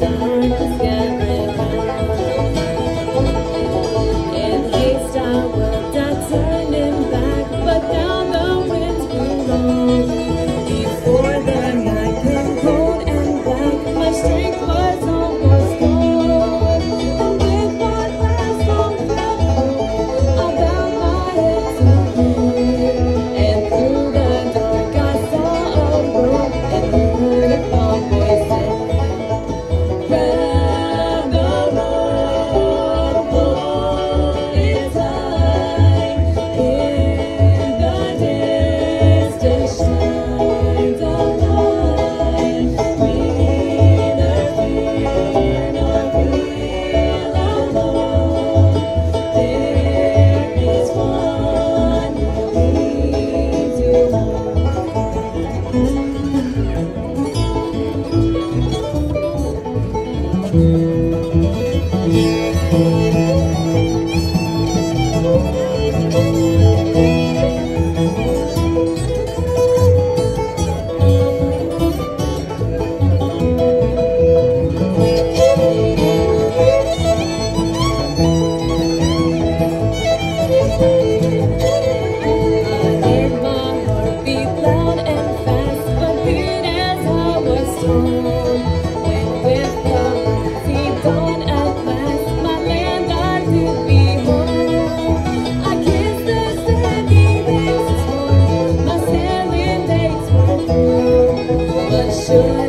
Thank you. soon.